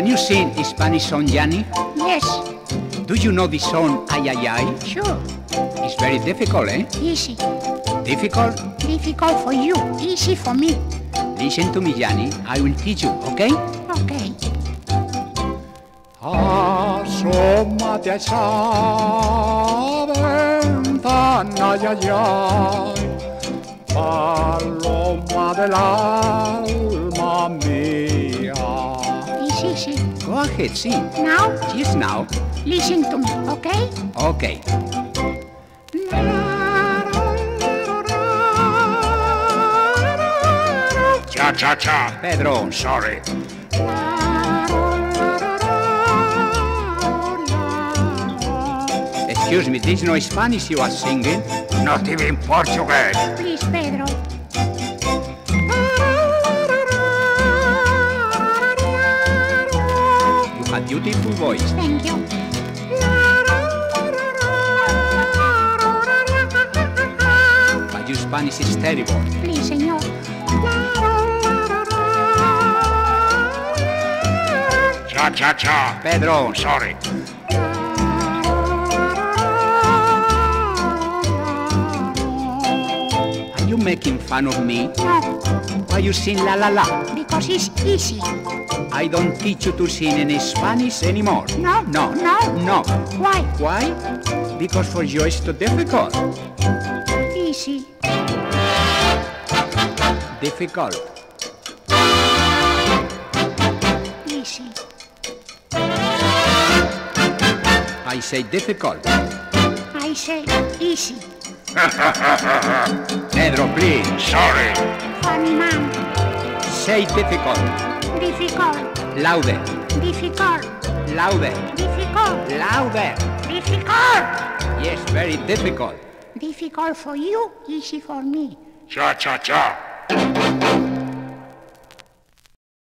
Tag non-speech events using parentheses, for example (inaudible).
Can you sing Spanish song, Johnny? Yes, Do you know the song Ay Ay Ay? sure. It's very difficult, eh? Easy. Difficult? Difficult for you, easy for me. Listen to me, Johnny. I will teach you, okay? Okay. Asómate a esa ventana, ay, ay, ay, paloma del alma mía. It's easy. Go ahead, sing. Now, Yes, now. listen to me, okay? Okay. Cha, cha, cha. Pedro, I'm Sorry. excuse me, this no Spanish you are singing? Not even Portuguese. Please, Pedro. Beautiful voice. Thank you. But your Spanish is terrible. Please, señor. Cha, cha, cha. Pedro, Sorry. Making fun of me? No, Why you sing la la la? because it's easy. I don't teach you to sing in Spanish anymore. No, No, no. no. Why? Why? Because for you it's too difficult. Easy. Difficult. Easy. I say difficult. I say easy. (laughs) Pedro, please. Sorry. Funny man. Say difficult. Difficult. Louder. Difficult. Louder. Difficult. Louder. Difficult. Yes, very difficult. Difficult for you, easy for me. Cha, cha, cha.